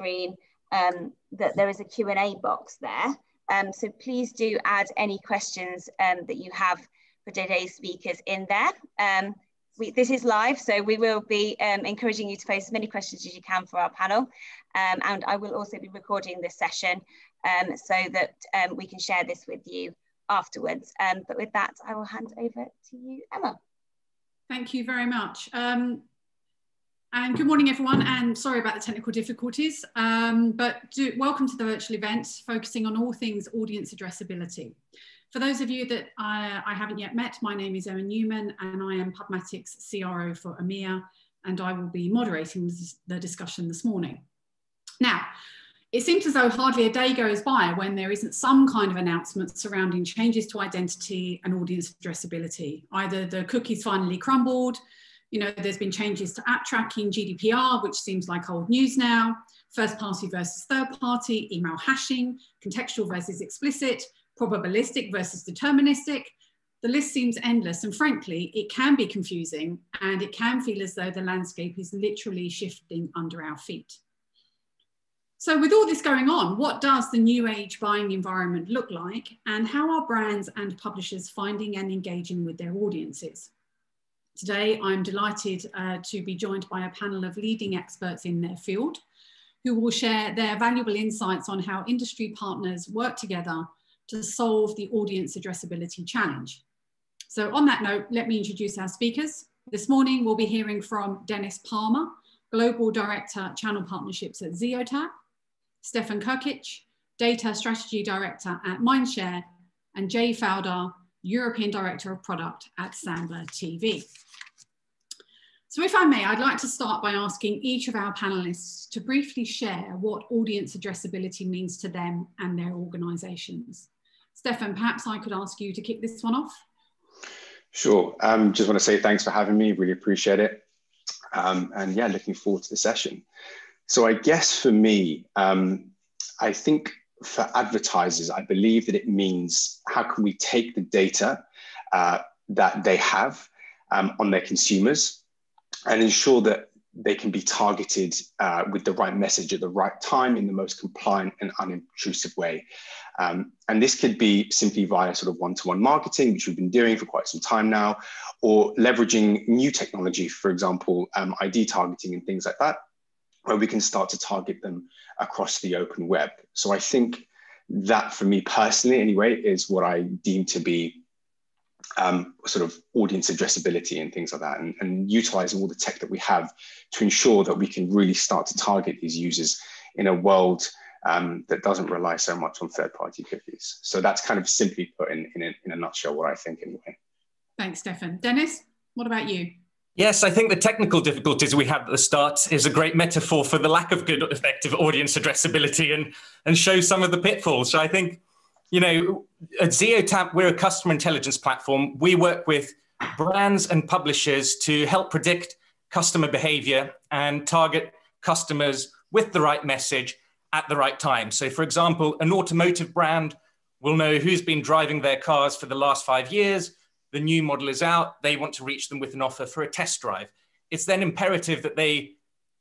screen um, that there is a Q&A box there. Um, so please do add any questions um, that you have for today's speakers in there. Um, we, this is live, so we will be um, encouraging you to post as many questions as you can for our panel. And I will also be recording this session so that we can share this with you afterwards. But with that, I will hand over to you, Emma. Thank you very much. Um, and good morning, everyone, and sorry about the technical difficulties, um, but do, welcome to the virtual event focusing on all things audience addressability. For those of you that I, I haven't yet met, my name is Emma Newman and I am Pubmatic's CRO for EMEA and I will be moderating the discussion this morning. Now, it seems as though hardly a day goes by when there isn't some kind of announcement surrounding changes to identity and audience addressability. Either the cookies finally crumbled, you know, there's been changes to app tracking, GDPR, which seems like old news now, first party versus third party, email hashing, contextual versus explicit, probabilistic versus deterministic. The list seems endless and frankly, it can be confusing and it can feel as though the landscape is literally shifting under our feet. So with all this going on, what does the new age buying environment look like and how are brands and publishers finding and engaging with their audiences? Today, I'm delighted uh, to be joined by a panel of leading experts in their field who will share their valuable insights on how industry partners work together to solve the audience addressability challenge. So on that note, let me introduce our speakers. This morning, we'll be hearing from Denis Palmer, Global Director Channel Partnerships at Zeotap, Stefan Kurkic, Data Strategy Director at Mindshare, and Jay Fowdar, European Director of Product at Samba TV. So if I may, I'd like to start by asking each of our panelists to briefly share what audience addressability means to them and their organisations. Stefan, perhaps I could ask you to kick this one off. Sure. Um, just want to say thanks for having me. Really appreciate it. Um, and yeah, looking forward to the session. So I guess for me, um, I think for advertisers, I believe that it means how can we take the data uh, that they have um, on their consumers and ensure that they can be targeted uh, with the right message at the right time in the most compliant and unintrusive way. Um, and this could be simply via sort of one-to-one marketing, which we've been doing for quite some time now, or leveraging new technology, for example, um, ID targeting and things like that, where we can start to target them across the open web. So I think that for me personally, anyway, is what I deem to be um, sort of audience addressability and things like that, and, and, utilizing all the tech that we have to ensure that we can really start to target these users in a world um, that doesn't rely so much on third-party cookies. So that's kind of simply put in, in a, in a nutshell what I think anyway. Thanks, Stefan. Denis, what about you? Yes, I think the technical difficulties we had at the start is a great metaphor for the lack of good effective audience addressability and, and shows some of the pitfalls. So I think, you know, at Zeotap, we're a customer intelligence platform. We work with brands and publishers to help predict customer behavior and target customers with the right message at the right time. So, for example, an automotive brand will know who's been driving their cars for the last five years the new model is out, they want to reach them with an offer for a test drive. It's then imperative that they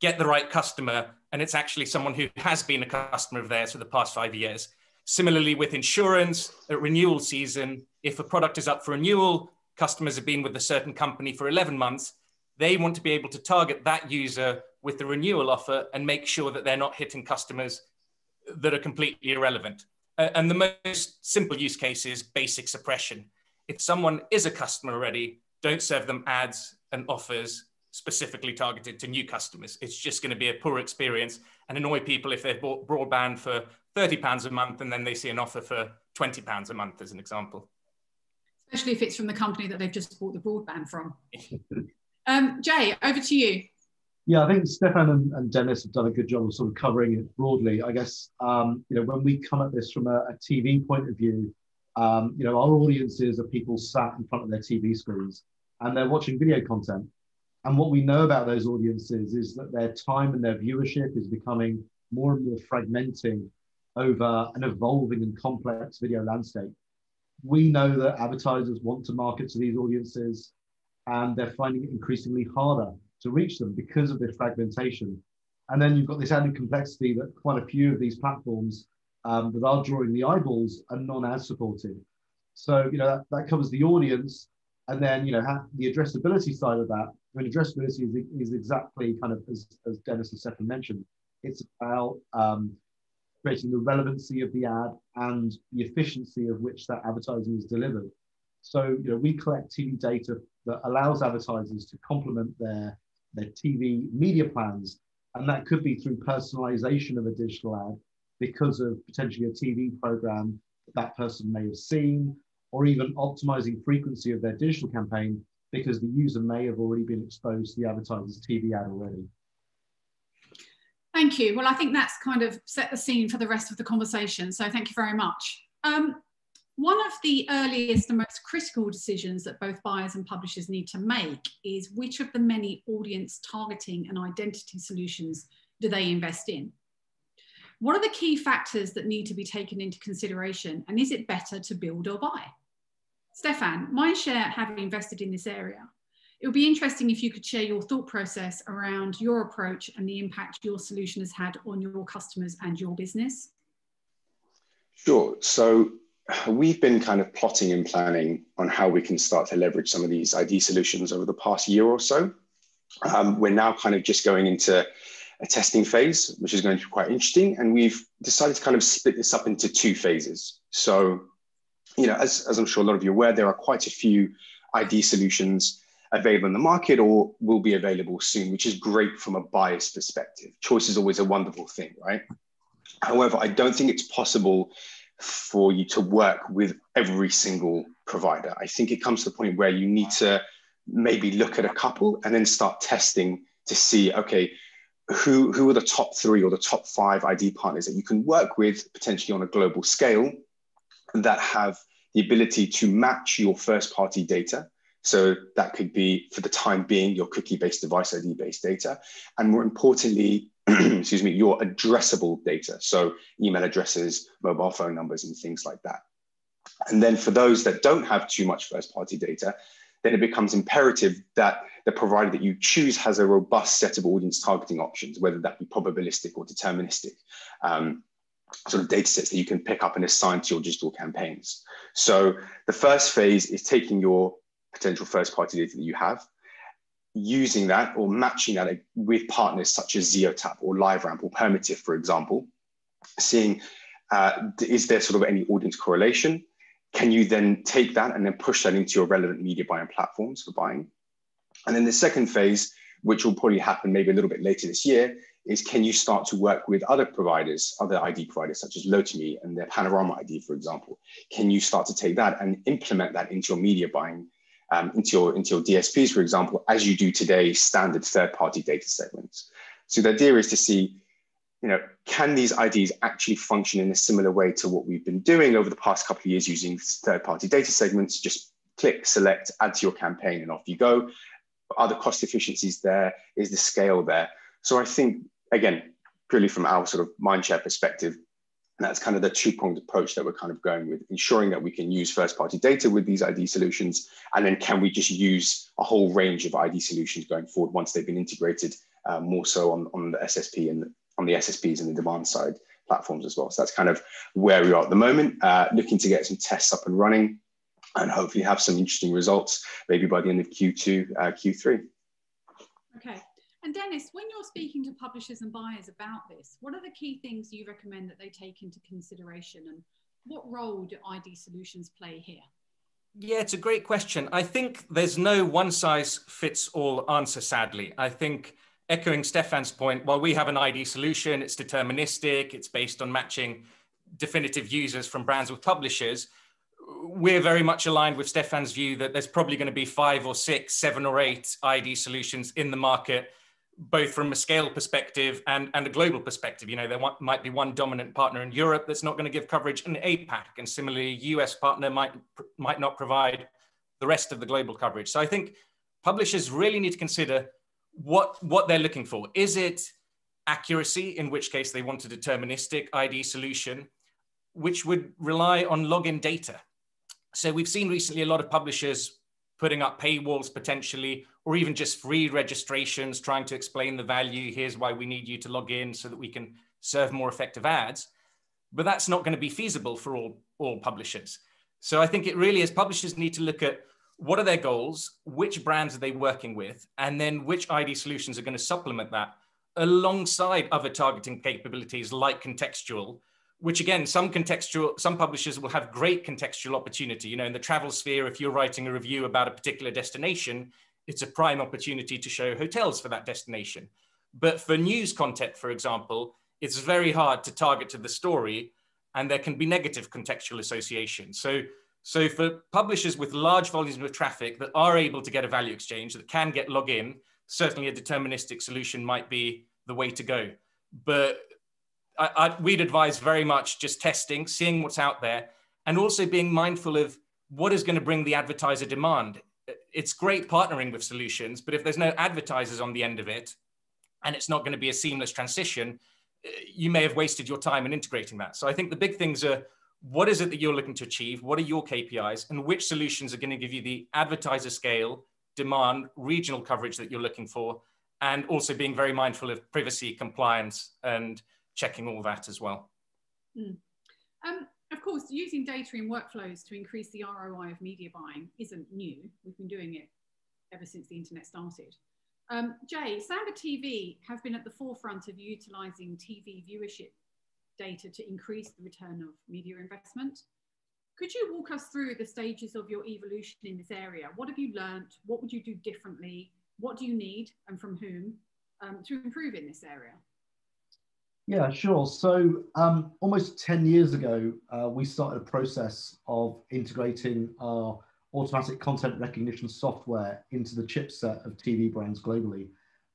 get the right customer, and it's actually someone who has been a customer of theirs for the past five years. Similarly, with insurance, at renewal season, if a product is up for renewal, customers have been with a certain company for 11 months, they want to be able to target that user with the renewal offer and make sure that they're not hitting customers that are completely irrelevant. And the most simple use case is basic suppression if someone is a customer already, don't serve them ads and offers specifically targeted to new customers. It's just going to be a poor experience and annoy people if they've bought broadband for £30 a month and then they see an offer for £20 a month, as an example. Especially if it's from the company that they've just bought the broadband from. um, Jay, over to you. Yeah, I think Stefan and, and, Denis have done a good job of sort of covering it broadly. I guess um, you know when we come at this from a, a TV point of view, um, you know, our audiences are people sat in front of their TV screens and they're watching video content. And what we know about those audiences is that their time and their viewership is becoming more and more fragmenting over an evolving and complex video landscape. We know that advertisers want to market to these audiences and they're finding it increasingly harder to reach them because of this fragmentation. And then you've got this added complexity that quite a few of these platforms um, that are drawing the eyeballs are non-ad supported. So, you know, that, that covers the audience. And then, you know, the addressability side of that, I mean, addressability is, is exactly kind of as, as Denis and Stefan mentioned, it's about um, creating the relevancy of the ad and the efficiency of which that advertising is delivered. So, you know, we collect TV data that allows advertisers to complement their, their TV media plans. And that could be through personalization of a digital ad because of potentially a TV program that, that person may have seen, or even optimizing frequency of their digital campaign because the user may have already been exposed to the advertiser's TV ad already. Thank you. Well, I think that's kind of set the scene for the rest of the conversation. So thank you very much. Um, one of the earliest and most critical decisions that both buyers and publishers need to make is which of the many audience targeting and identity solutions do they invest in? What are the key factors that need to be taken into consideration? And is it better to build or buy? Stefan, Mindshare having invested in this area, it would be interesting if you could share your thought process around your approach and the impact your solution has had on your customers and your business. Sure. So we've been kind of plotting and planning on how we can start to leverage some of these ID solutions over the past year or so. Um, we're now kind of just going into a testing phase, which is going to be quite interesting. And we've decided to kind of split this up into two phases. So, you know, as, as I'm sure a lot of you are aware, there are quite a few ID solutions available in the market or will be available soon, which is great from a buyer's perspective. Choice is always a wonderful thing, right? However, I don't think it's possible for you to work with every single provider. I think it comes to the point where you need to maybe look at a couple and then start testing to see, okay, who, who are the top three or the top five ID partners that you can work with potentially on a global scale that have the ability to match your first party data so that could be, for the time being, your cookie-based device ID-based data, and more importantly, excuse me, your addressable data. So email addresses, mobile phone numbers, and things like that. And then for those that don't have too much first-party data, then it becomes imperative that the provider that you choose has a robust set of audience targeting options, whether that be probabilistic or deterministic. Um, sort of data sets that you can pick up and assign to your digital campaigns. So the first phase is taking your potential first party data that you have, using that or matching that with partners such as Zeotap or LiveRamp or Permutive, for example, seeing uh, is there sort of any audience correlation? Can you then take that and then push that into your relevant media buying platforms for buying? And then the second phase, which will probably happen maybe a little bit later this year, is can you start to work with other providers, other ID providers such as Lotame and their Panorama ID, for example? Can you start to take that and implement that into your media buying um, into, your, into your DSPs, for example, as you do today, standard third-party data segments. So the idea is to see, you know, can these IDs actually function in a similar way to what we've been doing over the past couple of years using third-party data segments? Just click, select, add to your campaign, and off you go. Are the cost efficiencies there? Is the scale there? So I think, again, purely from our sort of mindshare perspective, that's kind of the two pronged approach that we're kind of going with, ensuring that we can use first party data with these ID solutions. And then can we just use a whole range of ID solutions going forward once they've been integrated uh, more so on, on the SSP and on the SSPs and the demand side platforms as well. So that's kind of where we are at the moment, uh, looking to get some tests up and running and hopefully have some interesting results maybe by the end of Q2, uh, Q3. Okay. And Denis, when you're speaking to publishers and buyers about this, what are the key things you recommend that they take into consideration and what role do ID solutions play here? Yeah, it's a great question. I think there's no one size fits all answer, sadly. I think echoing Stefan's point, while we have an ID solution, it's deterministic, it's based on matching definitive users from brands with publishers. We're very much aligned with Stefan's view that there's probably going to be five or six, seven or eight ID solutions in the market both from a scale perspective and, and a global perspective. You know, there might be one dominant partner in Europe that's not going to give coverage in APAC, and similarly, a US partner might might not provide the rest of the global coverage. So I think publishers really need to consider what what they're looking for. Is it accuracy, in which case they want a deterministic ID solution, which would rely on login data. So we've seen recently a lot of publishers putting up paywalls potentially, or even just free registrations, trying to explain the value. Here's why we need you to log in so that we can serve more effective ads. But that's not going to be feasible for all, all publishers. So I think it really is publishers need to look at what are their goals, which brands are they working with, and then which ID solutions are going to supplement that alongside other targeting capabilities like contextual, which again, some contextual, some publishers will have great contextual opportunity. You know, in the travel sphere, if you're writing a review about a particular destination, it's a prime opportunity to show hotels for that destination. But for news content, for example, it's very hard to target to the story and there can be negative contextual association. So, so for publishers with large volumes of traffic that are able to get a value exchange, that can get login, certainly a deterministic solution might be the way to go. But I, I, we'd advise very much just testing, seeing what's out there, and also being mindful of what is going to bring the advertiser demand. It's great partnering with solutions, but if there's no advertisers on the end of it, and it's not going to be a seamless transition, eh, you may have wasted your time in integrating that. So I think the big things are what is it that you're looking to achieve? What are your KPIs? And which solutions are going to give you the advertiser scale, demand, regional coverage that you're looking for? And also being very mindful of privacy, compliance, and checking all that as well. Mm. Um, of course, using data in workflows to increase the ROI of media buying isn't new. We've been doing it ever since the internet started. Um, Jay, Samba TV have been at the forefront of utilising TV viewership data to increase the return of media investment. Could you walk us through the stages of your evolution in this area? What have you learned? What would you do differently? What do you need and from whom um, to improve in this area? Yeah, sure. So um, almost 10 years ago, uh, we started a process of integrating our automatic content recognition software into the chipset of TV brands globally.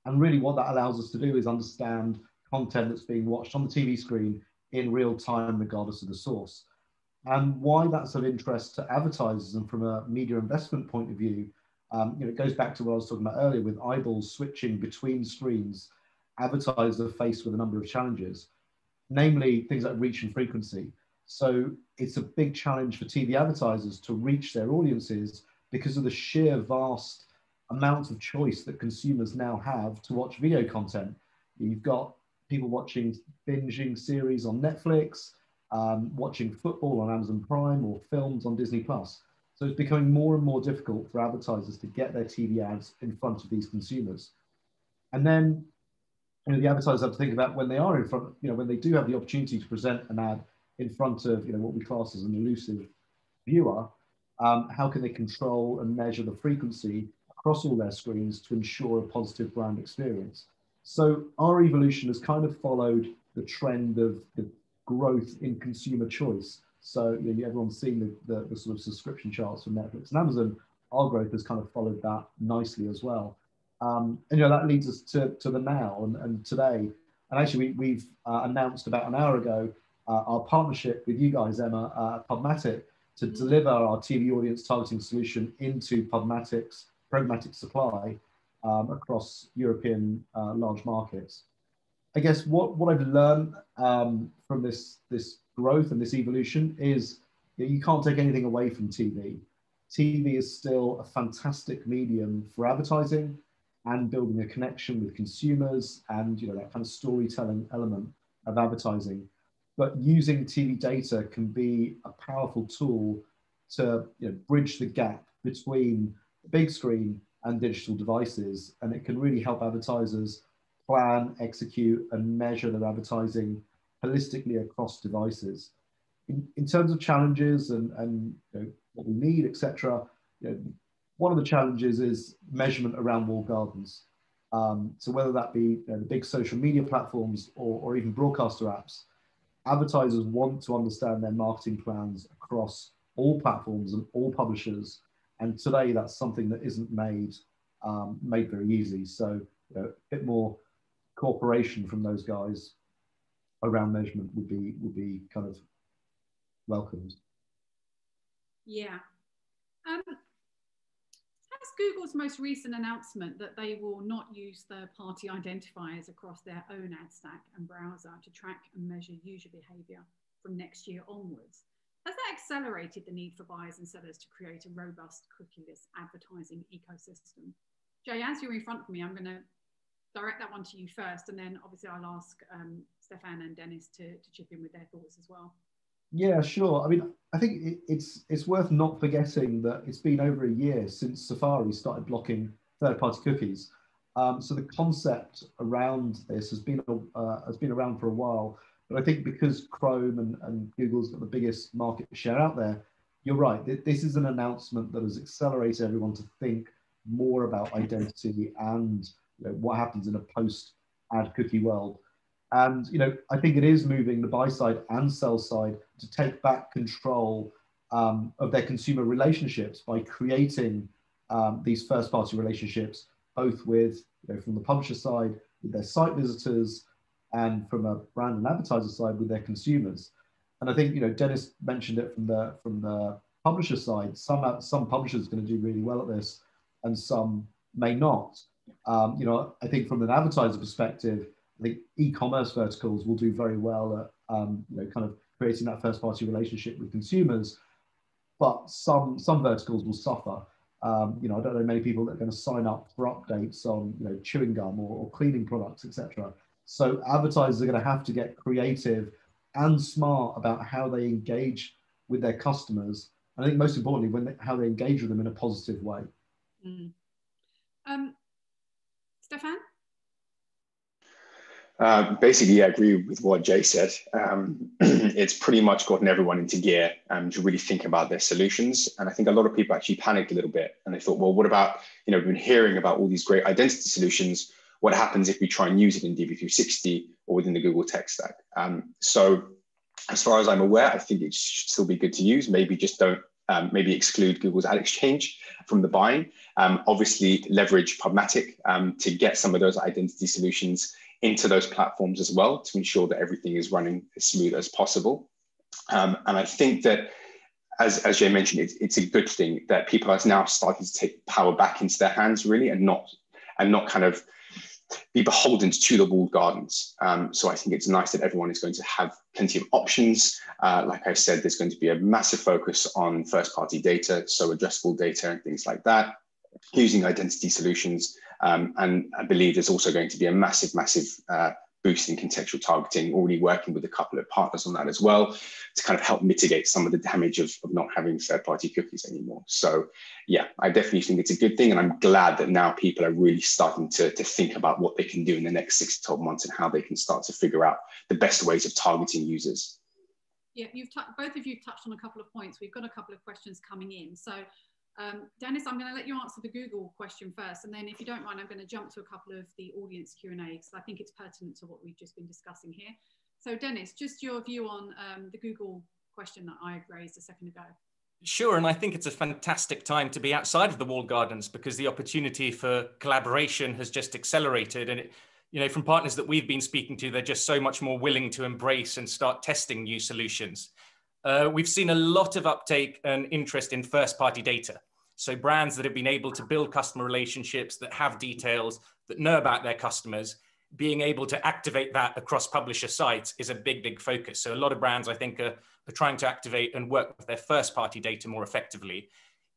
And really what that allows us to do is understand content that's being watched on the TV screen in real time, regardless of the source. And why that's of interest to advertisers and from a media investment point of view, um, you know, it goes back to what I was talking about earlier with eyeballs switching between screens advertisers are faced with a number of challenges, namely things like reach and frequency. So it's a big challenge for TV advertisers to reach their audiences because of the sheer vast amount of choice that consumers now have to watch video content. You've got people watching binging series on Netflix, um, watching football on Amazon Prime or films on Disney Plus. So it's becoming more and more difficult for advertisers to get their TV ads in front of these consumers. And then you know, the advertisers have to think about when they are in front, you know, when they do have the opportunity to present an ad in front of, you know, what we class as an elusive viewer, um, how can they control and measure the frequency across all their screens to ensure a positive brand experience? So our evolution has kind of followed the trend of the growth in consumer choice. So you know, everyone's seen the, the, the sort of subscription charts from Netflix and Amazon. Our growth has kind of followed that nicely as well. Um, and you know that leads us to, to the now and, and today. And actually, we, we've uh, announced about an hour ago uh, our partnership with you guys, Emma, uh, Pubmatic, to deliver our TV audience targeting solution into Pubmatic's programmatic supply um, across European uh, large markets. I guess what, what I've learned um, from this, this growth and this evolution is you, can't take anything away from TV. TV is still a fantastic medium for advertising, and building a connection with consumers and you know that kind of storytelling element of advertising but using tv data can be a powerful tool to you know, bridge the gap between big screen and digital devices and it can really help advertisers plan execute and measure their advertising holistically across devices in, in terms of challenges and, and you know, what we need etc you know, one of the challenges is measurement around walled gardens. Um, so whether that be you know, the big social media platforms or, or even broadcaster apps, advertisers want to understand their marketing plans across all platforms and all publishers. And today that's something that isn't made um, made very easy. So you know, a bit more cooperation from those guys around measurement would be would be kind of welcomed. Yeah. Um, Google's most recent announcement that they will not use third-party identifiers across their own ad stack and browser to track and measure user behavior from next year onwards. Accelerated the need for buyers and sellers to create a robust cookieless advertising ecosystem? Jay, as you're in front of me, I'm going to direct that one to you first, and then obviously I'll ask um, Stefan and Denis to, to chip in with their thoughts as well. Yeah, sure. I mean, I think it's it's worth not forgetting that it's been over a year since Safari started blocking third-party cookies. Um, so the concept around this has been uh, has been around for a while, but I think because Chrome and, and Google's got the biggest market share out there, you're right. This is an announcement that has accelerated everyone to think more about identity and you know, what happens in a post-ad cookie world. And you know, I think it is moving the buy side and sell side to take back control um, of their consumer relationships by creating um, these first-party relationships, both with you know, from the publisher side with their site visitors, and from a brand and advertiser side with their consumers. And I think you know Denis mentioned it from the from the publisher side. Some some publishers are going to do really well at this, and some may not. Um, you know, I think from an advertiser perspective, I think e-commerce verticals will do very well at um, you know kind of creating that first party relationship with consumers, but some some verticals will suffer. Um, you know, I don't know many people that are going to sign up for updates on you know chewing gum or, or cleaning products, etc. So advertisers are going to have to get creative and smart about how they engage with their customers. And I think most importantly, when they, how they engage with them in a positive way. Mm. Um, Stefan? Uh, basically, I agree with what Jay said. Um, it's pretty much gotten everyone into gear um, to really think about their solutions. And I think a lot of people actually panicked a little bit and they thought, well, what about, you know, we've been hearing about all these great identity solutions. What happens if we try and use it in DV360 or within the Google tech stack? Um, so, as far as I'm aware, I think it should still be good to use. Maybe just don't um, maybe exclude Google's ad exchange from the buying. Um, obviously, leverage Pubmatic um, to get some of those identity solutions into those platforms as well to ensure that everything is running as smooth as possible. Um, and I think that, as, as Jay mentioned, it's, it's a good thing that people are now starting to take power back into their hands, really, and not and not kind of be beholden to the walled gardens. Um, so I think it's nice that everyone is going to have plenty of options. Uh, like I said, there's going to be a massive focus on first party data, so addressable data and things like that, using identity solutions. Um, and I believe there's also going to be a massive, massive uh, boost in contextual targeting, already working with a couple of partners on that as well to kind of help mitigate some of the damage of, of not having third party cookies anymore. So, yeah, I definitely think it's a good thing. And I'm glad that now people are really starting to, to think about what they can do in the next six to 12 months and how they can start to figure out the best ways of targeting users. Yeah, you've both of you touched on a couple of points. We've got a couple of questions coming in. So um, Denis, I'm going to let you answer the Google question first, and then if you don't mind, I'm going to jump to a couple of the audience Q&A because I think it's pertinent to what we've just been discussing here. So Denis, just your view on um, the Google question that I raised a second ago. Sure, and I think it's a fantastic time to be outside of the walled gardens because the opportunity for collaboration has just accelerated. And it, you know, from partners that we've been speaking to, they're just so much more willing to embrace and start testing new solutions. Uh, we've seen a lot of uptake and interest in first party data. So, brands that have been able to build customer relationships that have details, that know about their customers, being able to activate that across publisher sites is a big, big focus. So, a lot of brands, I think, are, are trying to activate and work with their first party data more effectively.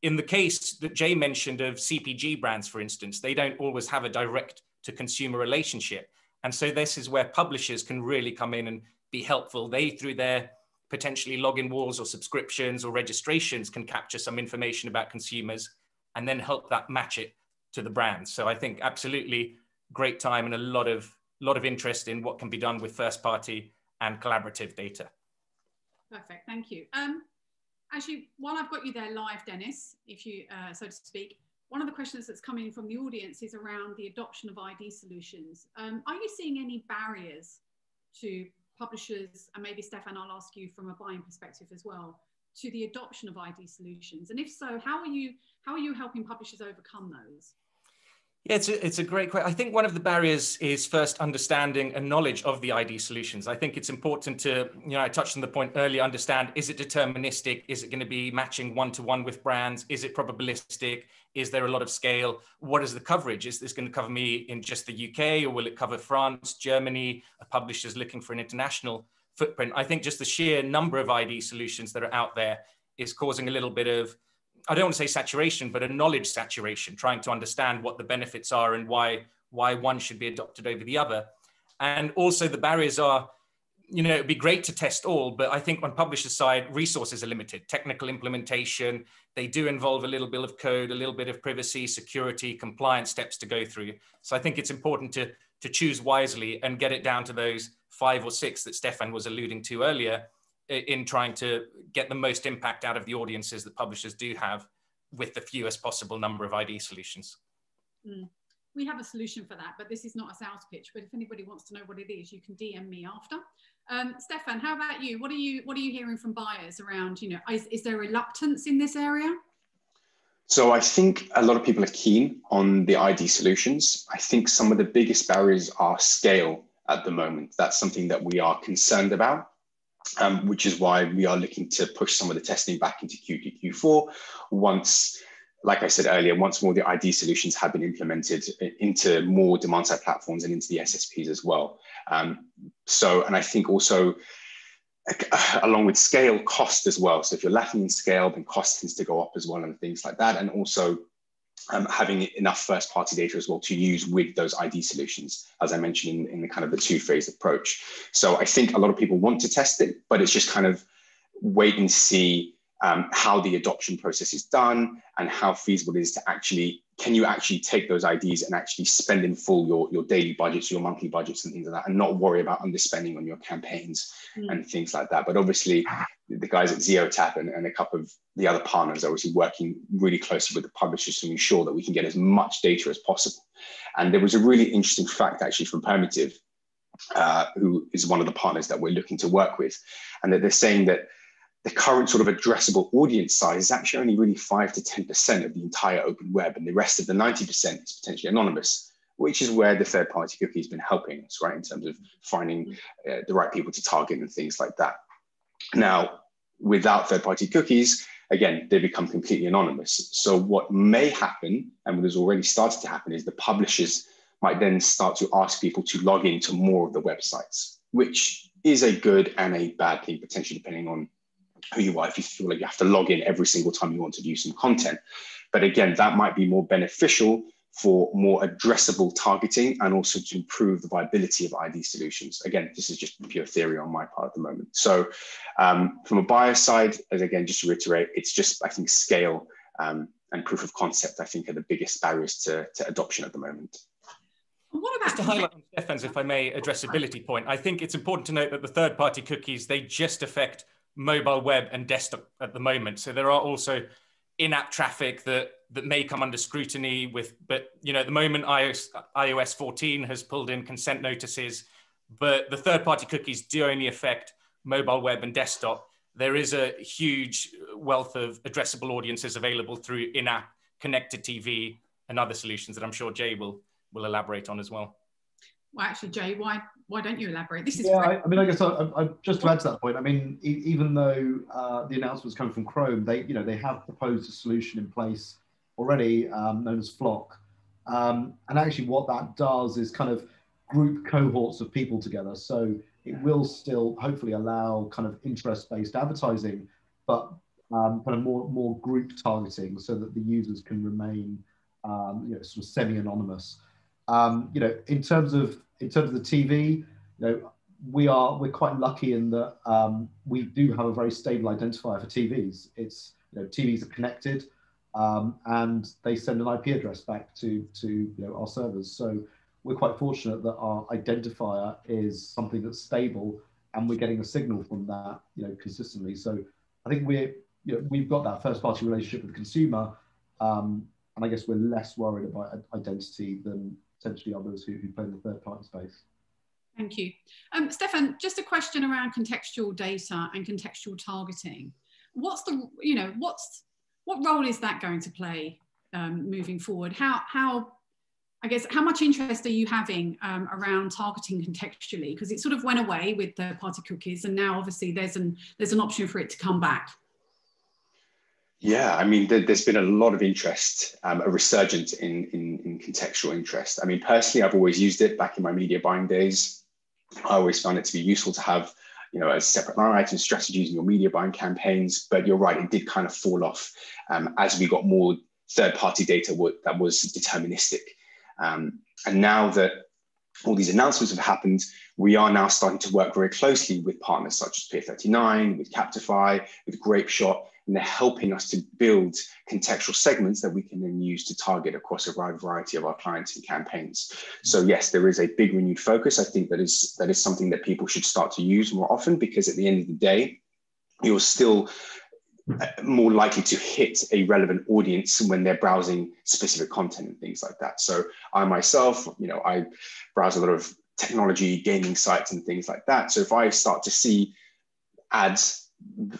In the case that Jay mentioned of CPG brands, for instance, they don't always have a direct to consumer relationship. And so, this is where publishers can really come in and be helpful. They, through their potentially login walls or subscriptions or registrations can capture some information about consumers and then help that match it to the brand. So I think absolutely great time and a lot of lot of interest in what can be done with first party and collaborative data. Perfect, thank you. Um, actually, while I've got you there live, Denis, if you uh, so to speak, one of the questions that's coming from the audience is around the adoption of ID solutions. Um, are you seeing any barriers to publishers, and maybe Stefan, I'll ask you from a buying perspective as well, to the adoption of ID solutions? And if so, how are you how are you helping publishers overcome those? Yeah, it's a, it's a great question. I think one of the barriers is first understanding and knowledge of the ID solutions. I think it's important to, you know, I touched on the point earlier, understand is it deterministic? Is it going to be matching one to one with brands? Is it probabilistic? Is there a lot of scale? What is the coverage? Is this going to cover me in just the UK or will it cover France, Germany? A publisher's looking for an international footprint. I think just the sheer number of ID solutions that are out there is causing a little bit of, I don't want to say saturation, but a knowledge saturation, trying to understand what the benefits are and why why one should be adopted over the other. And also the barriers are, you know, it'd be great to test all, but I think on publisher side, resources are limited. Technical implementation, they do involve a little bit of code, a little bit of privacy, security, compliance steps to go through. So I think it's important to, to choose wisely and get it down to those five or six that Stefan was alluding to earlier in trying to get the most impact out of the audiences that publishers do have with the fewest possible number of ID solutions. Mm. We have a solution for that, but this is not a sales pitch. But if anybody wants to know what it is, you can DM me after. Um, Stefan, how about you? What are you What are you hearing from buyers around? You know, is, is there reluctance in this area? So I think a lot of people are keen on the ID solutions. I think some of the biggest barriers are scale at the moment. That's something that we are concerned about, um, which is why we are looking to push some of the testing back into Q2, Q4 once, like I said earlier, once more the ID solutions have been implemented into more demand side platforms and into the SSPs as well. Um, so, and I think also along with scale cost as well. So if you're lacking in scale, then cost tends to go up as well and things like that. And also um, having enough first party data as well to use with those ID solutions, as I mentioned in, in the kind of the two phase approach. So I think a lot of people want to test it, but it's just kind of wait and see um, how the adoption process is done and how feasible it is to actually can you actually take those IDs and actually spend in full your, your daily budgets, your monthly budgets, and things like that, and not worry about underspending on your campaigns mm. and things like that. But obviously, the guys at Zeotap and, and a couple of the other partners are obviously working really closely with the publishers to ensure that we can get as much data as possible. And there was a really interesting fact actually from Permutive, uh, who is one of the partners that we're looking to work with, and that they're saying that the current sort of addressable audience size is actually only really 5 to 10% of the entire open web, and the rest of the 90% is potentially anonymous, which is where the third party cookie has been helping us, right, in terms of finding uh, the right people to target and things like that. Now, without third party cookies, again, they become completely anonymous. So, what may happen, and what has already started to happen, is the publishers might then start to ask people to log into more of the websites, which is a good and a bad thing, potentially depending on who you are if you feel like you have to log in every single time you want to view some content. But again, that might be more beneficial for more addressable targeting and also to improve the viability of ID solutions. Again, this is just pure theory on my part at the moment. So um, from a buyer side, as again, just to reiterate, it's just, I think, scale um, and proof of concept, I think, are the biggest barriers to, to adoption at the moment. What about just to highlight on Stefan's, if I may, addressability point? I think it's important to note that the third-party cookies they just affect mobile web and desktop at the moment. So there are also in-app traffic that that may come under scrutiny with but you know at the moment iOS, iOS 14 has pulled in consent notices but the third party cookies do only affect mobile web and desktop there is a huge wealth of addressable audiences available through in-app connected TV and other solutions that I'm sure Jay will will elaborate on as well well, actually, Jay, why why don't you elaborate? This is yeah. I, I, mean, I guess I, I, just to add to that point. I mean, e even though uh, the announcements come from Chrome, they you know they have proposed a solution in place already um, known as FLoC, um, and actually what that does is kind of group cohorts of people together. So it will still hopefully allow kind of interest-based advertising, but um, kind of more more group targeting, so that the users can remain um, you know sort of semi-anonymous. Um, you know, in terms of in terms of the TV, you know, we are we're quite lucky in that um, we do have a very stable identifier for TVs. It's you know, TVs are connected, um, and they send an IP address back to to you know our servers. So we're quite fortunate that our identifier is something that's stable, and we're getting a signal from that you know consistently. So I think we're you know, we've got that first party relationship with the consumer, um, and I guess we're less worried about identity than potentially others who, who play in the third party space. Thank you. Um, Stefan, just a question around contextual data and contextual targeting. What's the, you know, what's, what role is that going to play um, moving forward? How, how, I guess, how much interest are you having um, around targeting contextually? Because it sort of went away with the party cookies and now obviously there's an, there's an option for it to come back. Yeah, I mean, there's been a lot of interest, um, a resurgence in, in, in contextual interest. I mean, personally, I've always used it back in my media buying days. I always found it to be useful to have you know, as separate line items, strategies in your media buying campaigns. But you're right, it did kind of fall off um, as we got more third-party data that was deterministic. Um, and now that all these announcements have happened, we are now starting to work very closely with partners such as Peer39, with Captify, with Grapeshot, and they're helping us to build contextual segments that we can then use to target across a wide variety of our clients and campaigns. So yes, there is a big renewed focus. I think that is that is something that people should start to use more often because at the end of the day, you're still uh, more likely to hit a relevant audience when they're browsing specific content and things like that. So I myself, you know, I browse a lot of technology, gaming sites and things like that. So if I start to see ads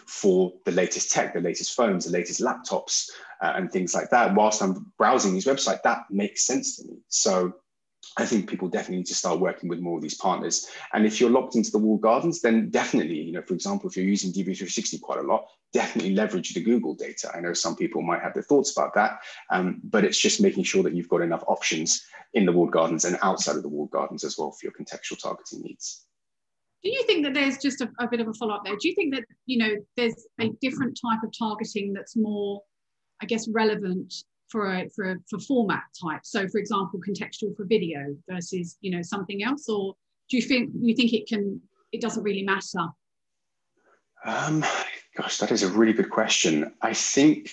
for the latest tech, the latest phones, the latest laptops, uh, and things like that. Whilst I'm browsing these websites, that makes sense to me. So I think people definitely need to start working with more of these partners. And if you're locked into the walled gardens, then definitely, you know, for example, if you're using DV360 quite a lot, definitely leverage the Google data. I know some people might have their thoughts about that, um, but it's just making sure that you've got enough options in the walled gardens and outside of the walled gardens as well for your contextual targeting needs do you think that there's just a, a bit of a follow up there? Do you think that you know there's a different type of targeting that's more, I guess, relevant for a, for a, for format type? So, for example, contextual for video versus you know something else, or do you think you think it can it doesn't really matter? Um, gosh, that is a really good question. I think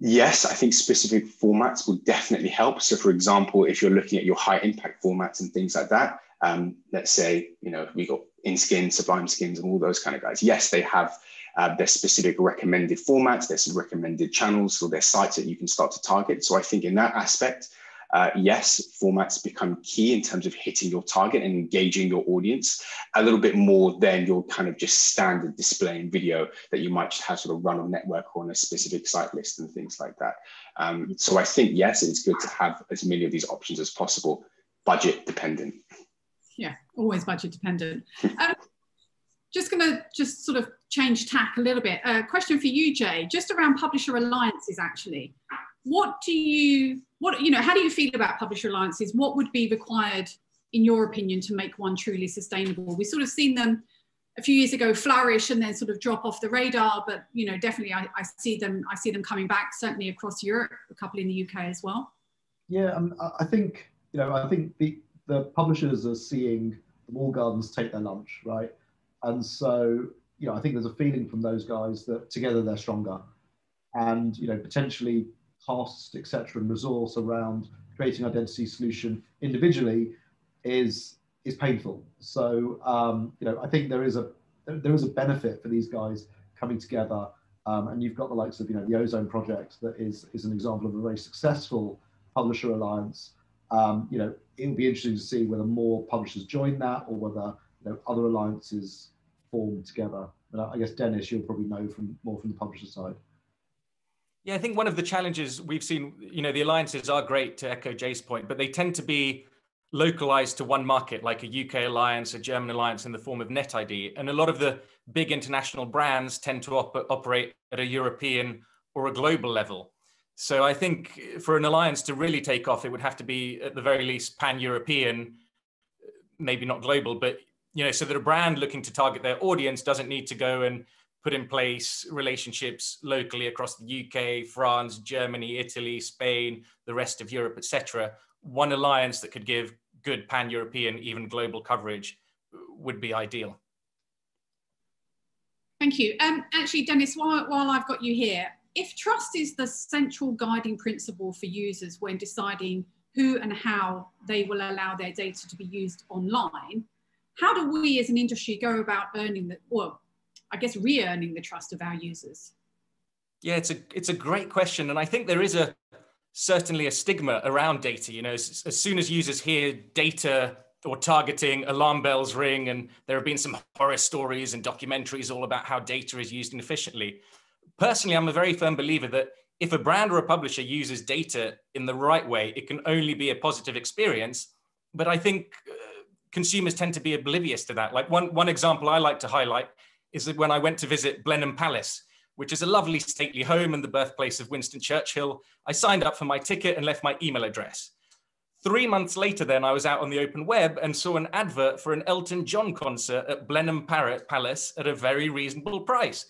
yes, I think specific formats will definitely help. So, for example, if you're looking at your high impact formats and things like that, um, let's say, you know, we got InSkin, Sublime Skins, and all those kind of guys. Yes, they have uh, their specific recommended formats, there's recommended channels or their sites that you can start to target. So I think in that aspect, uh, yes, formats become key in terms of hitting your target and engaging your audience a little bit more than your kind of just standard display and video that you might have sort of run on network or on a specific site list and things like that. Um, so I think, yes, it's good to have as many of these options as possible, budget dependent yeah, always budget dependent. Um, just going to just sort of change tack a little bit. A uh, question for you, Jay, just around publisher alliances. Actually, what do you what you know? How do you feel about publisher alliances? What would be required, in your opinion, to make one truly sustainable? We sort of seen them a few years ago flourish and then sort of drop off the radar, but you know, definitely I, I see them. I see them coming back. Certainly across Europe, a couple in the UK as well. Yeah, um, I think you know, I think the the publishers are seeing the wall gardens take their lunch, right? And so, you know, I think there's a feeling from those guys that together they're stronger, and you know, potentially cost, etc., and resource around creating identity solution individually is is painful. So, um, you know, I think there is a there is a benefit for these guys coming together. Um, and you've got the likes of you know the Ozone project that is is an example of a very successful publisher alliance um, you know, it will be interesting to see whether more publishers join that or whether you know, other alliances form together. But I guess Denis, you'll probably know from more from the publisher side. Yeah, I think one of the challenges we've seen, you know, the alliances are great to echo Jay's point, but they tend to be localized to one market, like a UK alliance, a German alliance in the form of NetID. And a lot of the big international brands tend to op- operate at a European or a global level. So I think for an alliance to really take off, it would have to be at the very least pan-European, maybe not global, but you know, so that a brand looking to target their audience doesn't need to go and put in place relationships locally across the UK, France, Germany, Italy, Spain, the rest of Europe, etc. One alliance that could give good pan-European, even global coverage would be ideal. Thank you. Um, actually, Denis, while, while I've got you here, if trust is the central guiding principle for users when deciding who and how they will allow their data to be used online, how do we as an industry go about earning the, well, I guess re-earning the trust of our users? Yeah, it's a it's a great question, and I think there is a certainly a stigma around data. You know, as, as soon as users hear data or targeting, alarm bells ring, and there have been some horror stories and documentaries all about how data is used inefficiently personally, I'm a very firm believer that if a brand or a publisher uses data in the right way, it can only be a positive experience. But I think uh, consumers tend to be oblivious to that. Like one, one example I like to highlight is that when I went to visit Blenheim Palace, which is a lovely stately home and the birthplace of Winston Churchill, I signed up for my ticket and left my email address. Three months later, then I was out on the open web and saw an advert for an Elton John concert at Blenheim Parrot Palace at a very reasonable price.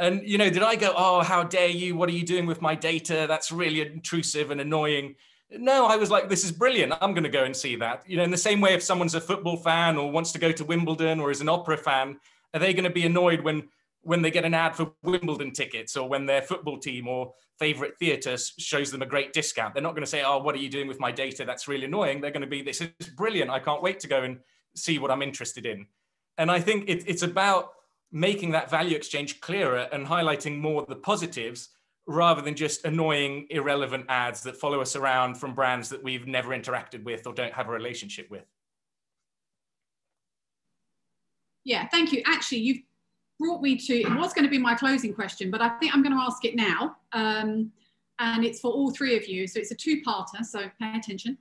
And, you know, did I go, oh, how dare you? What are you doing with my data? That's really intrusive and annoying. No, I was like, this is brilliant. I'm going to go and see that. You know, in the same way, if someone's a football fan or wants to go to Wimbledon or is an opera fan, are they going to be annoyed when when they get an ad for Wimbledon tickets or when their football team or favorite theatre shows them a great discount? They're not going to say, oh, what are you doing with my data? That's really annoying. They're going to be, this is brilliant. I can't wait to go and see what I'm interested in. And I think it, it's about making that value exchange clearer and highlighting more the positives rather than just annoying, irrelevant ads that follow us around from brands that we've never interacted with or don't have a relationship with. Yeah, thank you. Actually, you've brought me to, it was going to be my closing question, but I think I'm going to ask it now. Um, and it's for all three of you. So it's a two-parter, so pay attention.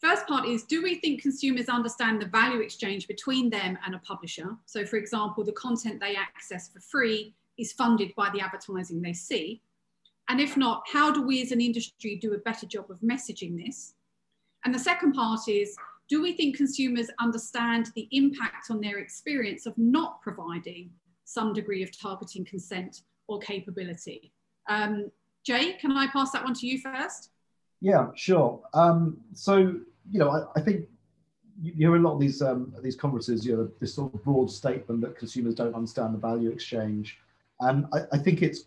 First part is, do we think consumers understand the value exchange between them and a publisher? So for example, the content they access for free is funded by the advertising they see. And if not, how do we as an industry do a better job of messaging this? And the second part is, do we think consumers understand the impact on their experience of not providing some degree of targeting consent or capability? Um, Jay, can I pass that one to you first? Yeah, sure. Um, so, you know, I, I, think you hear a lot of these um, these conferences, you know, this sort of broad statement that consumers don't understand the value exchange. And I, I think it's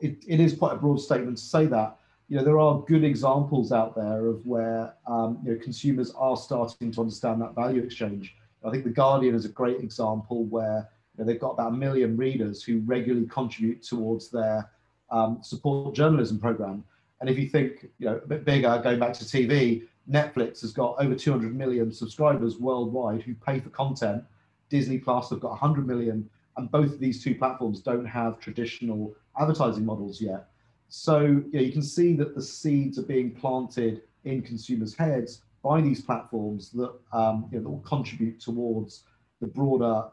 it, it is quite a broad statement to say that. You know, there are good examples out there of where um, you know consumers are starting to understand that value exchange. I think the Guardian is a great example where you know, they've got about a million readers who regularly contribute towards their um, support journalism program. And if you think you know a bit bigger, going back to TV, Netflix has got over 200 million subscribers worldwide who pay for content. Disney Plus have got 100 million and both of these two platforms don't have traditional advertising models yet. So you, know, you can see that the seeds are being planted in consumers' heads by these platforms that, um, you know, that will contribute towards the broader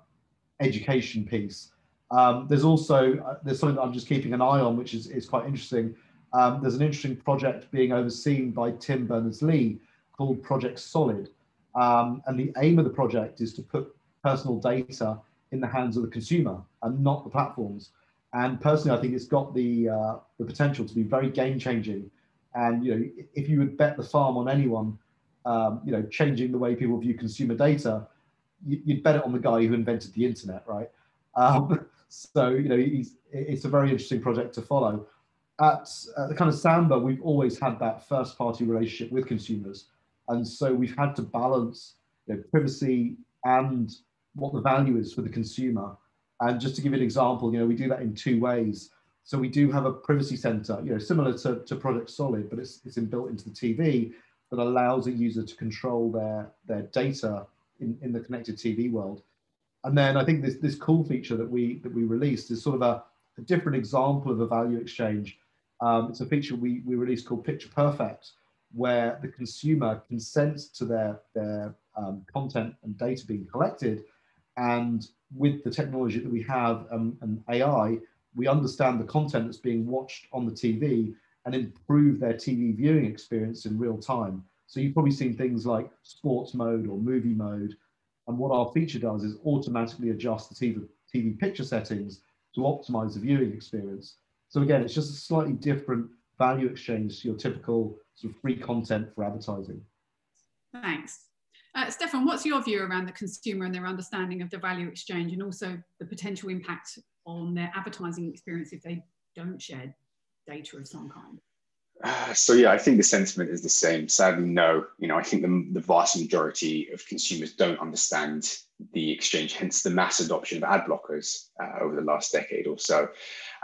education piece. Um, there's also uh, there's something that I'm just keeping an eye on, which is, is quite interesting. Um, there's an interesting project being overseen by Tim Berners-Lee called Project Solid, um, and the aim of the project is to put personal data in the hands of the consumer and not the platforms. And personally, I think it's got the uh, the potential to be very game changing. And you know, if you would bet the farm on anyone, um, you know, changing the way people view consumer data, you, would bet it on the guy who invented the internet, right? Um, so you know, it's a very interesting project to follow. At uh, the kind of Samba, we've always had that first party relationship with consumers, and so we've had to balance you know, privacy and what the value is for the consumer. And just to give you an example, you know, we do that in two ways. So we do have a privacy center, you know, similar to, to Project Solid, but it's, it's built into the TV that allows a user to control their, their data in, in the connected TV world. And then I think this, this cool feature that we, that we released is sort of a, a different example of a value exchange. Um, it's a feature we, we released called Picture Perfect, where the consumer consents to their, their um, content and data being collected and with the technology that we have um, and AI, we understand the content that's being watched on the TV and improve their TV viewing experience in real time. So you've probably seen things like sports mode or movie mode. And what our feature does is automatically adjust the TV, TV picture settings to optimize the viewing experience. So again, it's just a slightly different value exchange to your typical sort of free content for advertising. Thanks. Uh, Stefan, what's your view around the consumer and their understanding of the value exchange and also the potential impact on their advertising experience if they don't share data of some kind? So yeah, I think the sentiment is the same. Sadly, no. You know, I think the, the vast majority of consumers don't understand the exchange, hence the mass adoption of ad blockers uh, over the last decade or so.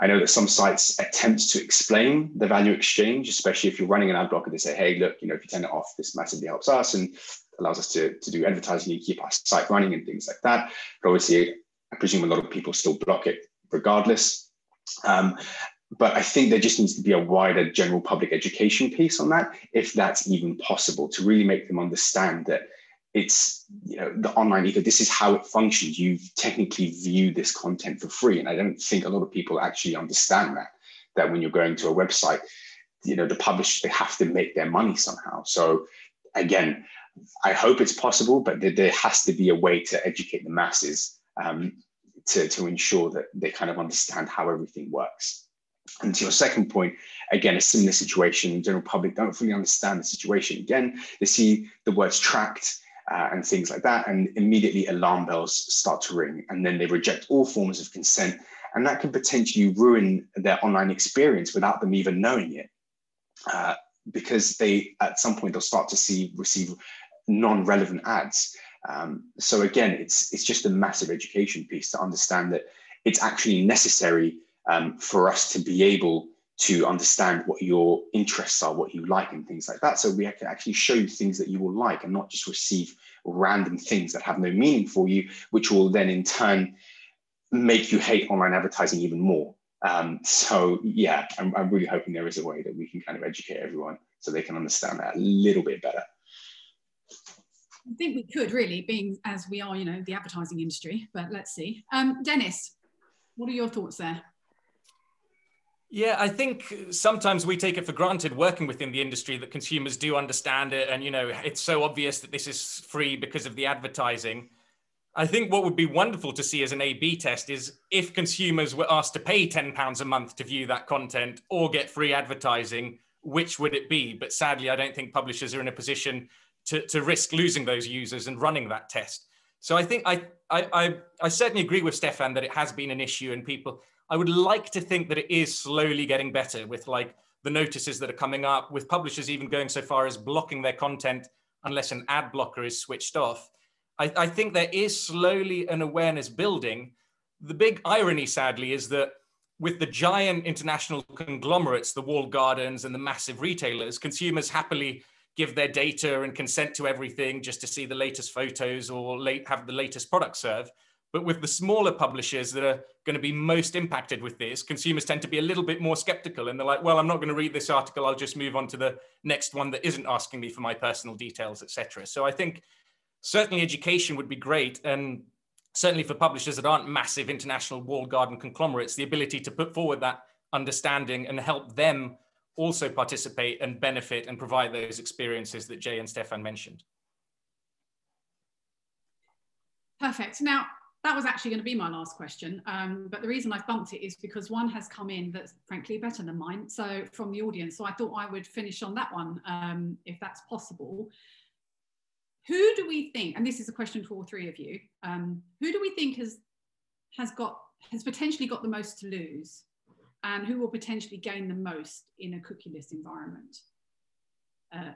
I know that some sites attempt to explain the value exchange, especially if you're running an ad blocker. They say, "Hey, look, you know, if you turn it off, this massively helps us," and allows us to, to do advertising and keep our site running and things like that. But obviously, I presume a lot of people still block it regardless. Um, but I think there just needs to be a wider general public education piece on that, if that's even possible, to really make them understand that it's you know the online eco. This is how it functions. You technically view this content for free, and I don't think a lot of people actually understand that. That when you're going to a website, you know the publishers they have to make their money somehow. So again, I hope it's possible, but there, has to be a way to educate the masses um, to, to ensure that they kind of understand how everything works. And to your second point, again, a similar situation. The general public don't fully understand the situation. Again, they see the words tracked uh, and things like that, and immediately alarm bells start to ring, and then they reject all forms of consent, and that can potentially ruin their online experience without them even knowing it, uh, because they at some point they'll start to see receive non-relevant ads. Um, so again, it's it's just a massive education piece to understand that it's actually necessary um, for us to be able to understand what your interests are, what you like, and things like that. So we can actually show you things that you will like and not just receive random things that have no meaning for you, which will then in turn make you hate online advertising even more. Um, so yeah, I'm, I'm really hoping there is a way that we can kind of educate everyone so they can understand that a little bit better. I think we could really, being as we are, you know, the advertising industry, but let's see. Um, Denis, what are your thoughts there? Yeah, I think uh, sometimes we take it for granted working within the industry that consumers do understand it. And, you know, it's so obvious that this is free because of the advertising. I think what would be wonderful to see as an A B test is if consumers were asked to pay £10 a month to view that content or get free advertising, which would it be? But sadly, I don't think publishers are in a position to, to risk losing those users and running that test. So I think I, I, I, I certainly agree with Stefan that it has been an issue and people I would like to think that it is slowly getting better with like the notices that are coming up, with publishers even going so far as blocking their content unless an ad blocker is switched off. I, I think there is slowly an awareness building. The big irony, sadly, is that with the giant international conglomerates, the walled gardens and the massive retailers, consumers happily give their data and consent to everything just to see the latest photos or late, have the latest product serve. But with the smaller publishers that are going to be most impacted with this, consumers tend to be a little bit more skeptical. And they're like, well, I'm not going to read this article. I'll just move on to the next one that isn't asking me for my personal details, etc. So I think certainly education would be great. And certainly for publishers that aren't massive international walled garden conglomerates, the ability to put forward that understanding and help them also participate and benefit and provide those experiences that Jay and Stefan mentioned. Perfect. Now, that was actually going to be my last question. Um, but the reason I've bumped it is because one has come in that's frankly better than mine. So from the audience. So I thought I would finish on that one, um, if that's possible. Who do we think, and this is a question for all three of you, um, who do we think has has got has potentially got the most to lose and who will potentially gain the most in a cookieless environment? Uh,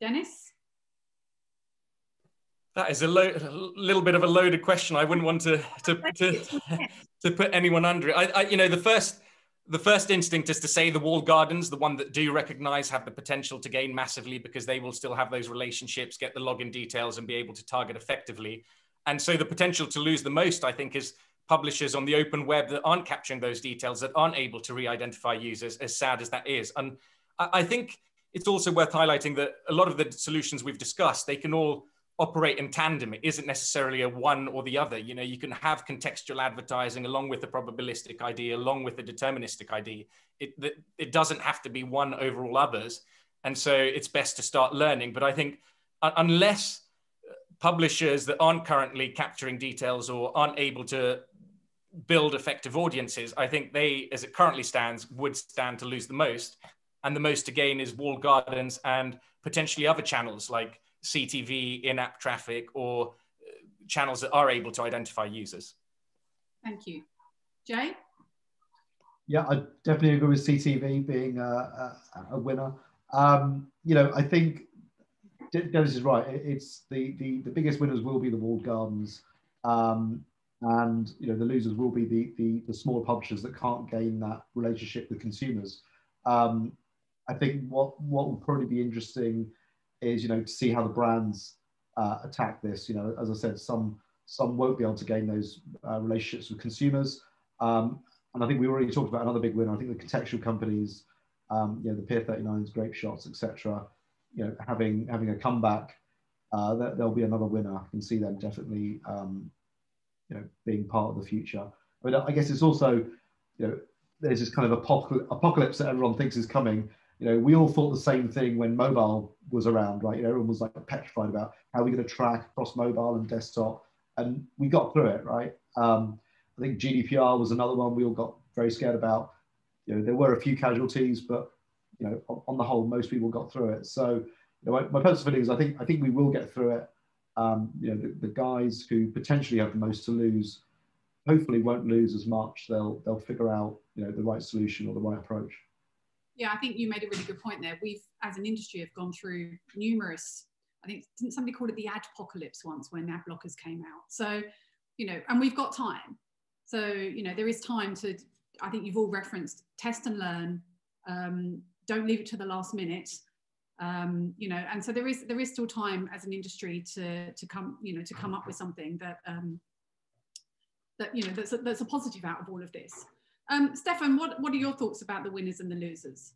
Denis? That is a, lo- a, little bit of a loaded question. I wouldn't want to to to, to put anyone under it. I, I, you know, the first the first instinct is to say the walled gardens, the one that do recognize have the potential to gain massively because they will still have those relationships, get the login details, and be able to target effectively. And so the potential to lose the most, I think, is publishers on the open web that aren't capturing those details, that aren't able to re-identify users, as sad as that is. And I, I think it's also worth highlighting that a lot of the solutions we've discussed, they can all operate in tandem. It isn't necessarily a one or the other. You know, you can have contextual advertising along with the probabilistic ID, along with the deterministic ID. It, it doesn't have to be one over all others. And so it's best to start learning. But I think uh, unless uh, publishers that aren't currently capturing details or aren't able to build effective audiences, I think they, as it currently stands, would stand to lose the most. And the most to gain is walled gardens and potentially other channels like CTV, in-app traffic, or uh, channels that are able to identify users. Thank you. Jay? Yeah, I definitely agree with CTV being a, a, a winner. Um, you know, I think Denis is right. It's the, the, the biggest winners will be the walled gardens. Um, and you know the losers will be the, the, the smaller publishers that can't gain that relationship with consumers. Um, I think what what will probably be interesting is you know to see how the brands uh, attack this. You know, as I said, some some won't be able to gain those uh, relationships with consumers. Um, and I think we already talked about another big winner. I think the contextual companies, um, you know, the Peer39s, Grape Shots, etc. You know, having having a comeback, uh, there, will be another winner. I can see them definitely, um, you know, being part of the future. I mean, I guess it's also, you know, there's this kind of apocalypse that everyone thinks is coming, you know, we all thought the same thing when mobile was around, right? You know, everyone was like petrified about how we're going to track across mobile and desktop, and we got through it, right? Um, I think GDPR was another one we all got very scared about. You know, there were a few casualties, but you know, on, on the whole, most people got through it. So, you know, my, my personal feeling is I think I think we will get through it. Um, you know, the, the guys who potentially have the most to lose, hopefully won't lose as much. They'll they'll figure out you know the right solution or the right approach. Yeah, I think you made a really good point there. We've, as an industry, have gone through numerous. I think didn't somebody call it the ad apocalypse once when ad blockers came out. So, you know, and we've got time. So, you know, there is time to. I think you've all referenced test and learn. Um, don't leave it to the last minute. Um, you know, and so there is there is still time as an industry to to come you know to come up with something that um, that you know that's a, that's a positive out of all of this. Um, Stefan, what, what are your thoughts about the winners and the losers?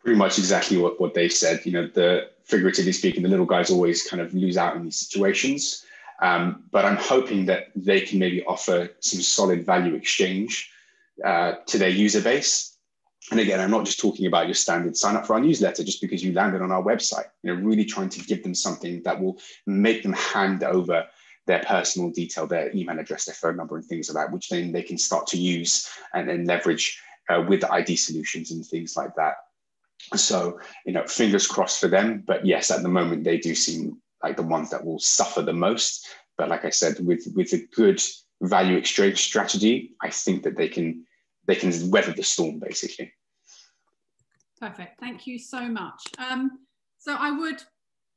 Pretty much exactly what, what they've said. You know, the figuratively speaking, the little guys always kind of lose out in these situations. Um, but I'm hoping that they can maybe offer some solid value exchange uh, to their user base. And again, I'm not just talking about your standard sign up for our newsletter just because you landed on our website. You know, really trying to give them something that will make them hand over their personal detail, their email address, their phone number, and things like that, which then they can start to use and then leverage uh, with the ID solutions and things like that. So, you know, fingers crossed for them. But yes, at the moment, they do seem like the ones that will suffer the most. But like I said, with with a good value exchange strategy, I think that they can they can weather the storm basically. Perfect. Thank you so much. Um, so I would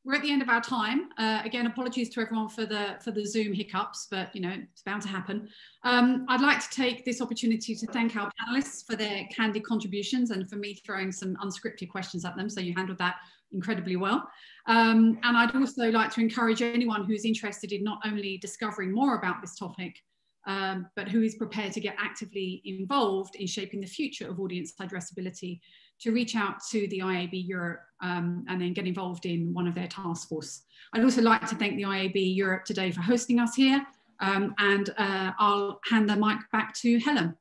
we're at the end of our time. Uh, again, apologies to everyone for the for the Zoom hiccups, but you know it's bound to happen. Um, I'd like to take this opportunity to thank our panelists for their candid contributions and for me throwing some unscripted questions at them. So you handled that incredibly well. Um, and I'd also like to encourage anyone who's interested in not only discovering more about this topic, um, but who is prepared to get actively involved in shaping the future of audience addressability to reach out to the IAB Europe um, and then get involved in one of their task force. I'd also like to thank the IAB Europe today for hosting us here um, and uh, I'll hand the mic back to Helen.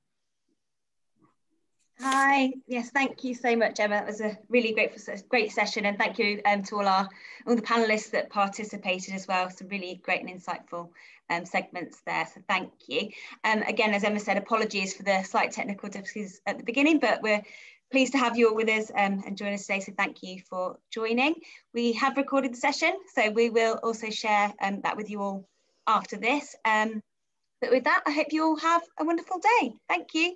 Hi, yes, thank you so much, Emma. That was a really great, great session, and thank you um, to all our all the panelists that participated as well. Some really great and insightful um, segments there. So thank you. Um, again, as Emma said, apologies for the slight technical difficulties at the beginning, but we're pleased to have you all with us um, and join us today. So thank you for joining. We have recorded the session, so we will also share um, that with you all after this. Um, but with that, I hope you all have a wonderful day. Thank you.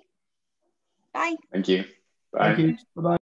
Bye. Thank you. Bye. Thank you. Bye-bye.